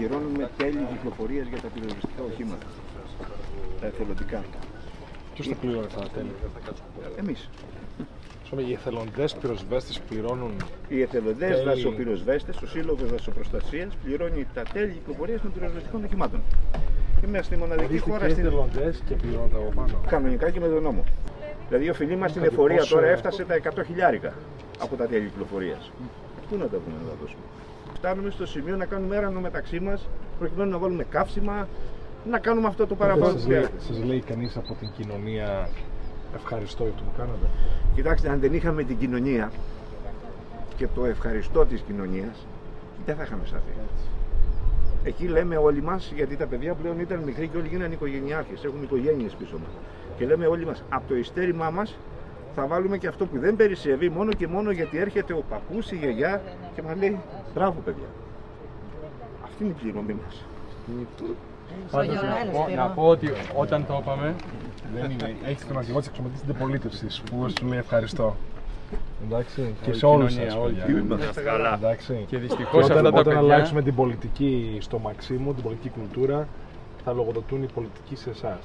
πληρώνουμε τέλη κυκλοφορία για τα πυροσβεστικά οχήματα. Τα εθελοντικά. Ποιος τα πληρώνει αυτά τα τέλη. Εμεί. Σώμα, οι εθελοντές πυροσβέστες πληρώνουν. Οι εθελοντές Τέλη. δασοπυροσβέστες, ο Σύλλογος Δασοπροστασίας πληρώνει τα τέλη κυκλοφορίας των πυροσβεστικών οχημάτων. Είμαστε η μοναδική Ορίστε χώρα και στην εθελοντές και πληρώνουν τα από πάνω. κανονικά και με τον νόμο. Δηλαδή, η οφειλή μας στην Δηλαδή, εφορία πόσο- τώρα έφτασε τα 100 χιλιάρικα από τα τέλη κυκλοφορίας. Πού να τα πούμε να τα δώσουμε; Φτάνουμε στο σημείο να κάνουμε έρανο μεταξύ μας προκειμένου να βάλουμε καύσιμα, να κάνουμε αυτό το παραπάνω που Σας λέει, χρειάζεται. σας λέει κανείς από την κοινωνία ευχαριστώ για αυτό που κάνατε; Κοιτάξτε, αν δεν είχαμε την κοινωνία και το ευχαριστώ της κοινωνίας, δεν θα είχαμε σταθεί. Εκεί λέμε όλοι μας, γιατί τα παιδιά πλέον ήταν μικροί και όλοι γίνανε οικογενειάρχες, έχουν οικογένειες πίσω μας. Και λέμε όλοι μας, από το ειστέρημά μας θα βάλουμε και αυτό που δεν περισσεύει μόνο και μόνο γιατί έρχεται ο παππούς, η γιαγιά και μας λέει μπράβο παιδιά. Αυτή είναι η πληρωμή μας. Πάντως, Γιώργο, να, έλα, πω, Σπύρο. να πω ότι όταν το είπαμε, Δεν είναι. Έχει τον αρχηγό τη αξιωματική αντιπολίτευση που σου λέει ευχαριστώ. Εντάξει. Και Όλη σε η όλους κοινωνία, σας. όλη η κοινωνία. Εντάξει. και Και δυστυχώς όταν, αυτά τα όταν παιδιά... αλλάξουμε την πολιτική στο Μαξίμου, την πολιτική κουλτούρα, θα λογοδοτούν οι πολιτικοί σε εσάς.